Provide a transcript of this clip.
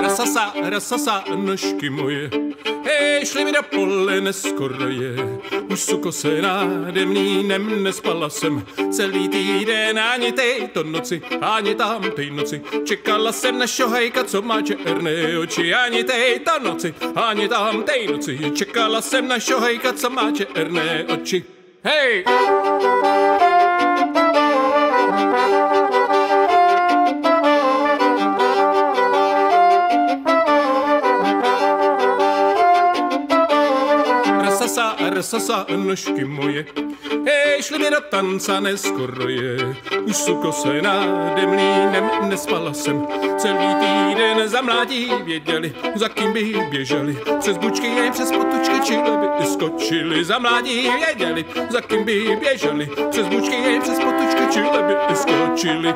Rasasa, rasasa, nožky moje, hej, šli mi do pole neskoro je. Už suko se nade mlínem nespala jsem celý týden ani této noci, ani tam tej noci. Čekala jsem na šohejka, co má černé oči, ani této noci, ani tam tej noci. Čekala jsem na šohejka, co má černé oči. Hej! Rasasa, rasasa, nožky moje, hej, šli mi do tanca neskoro je. Už suko se nade mlínem nespala jsem, celý týden za mládí věděli, za kým by běželi. Přes bučky jen přes potučky čile by skočili, za mládí věděli, za kým by běželi. Přes bučky jen přes potučky čile by skočili.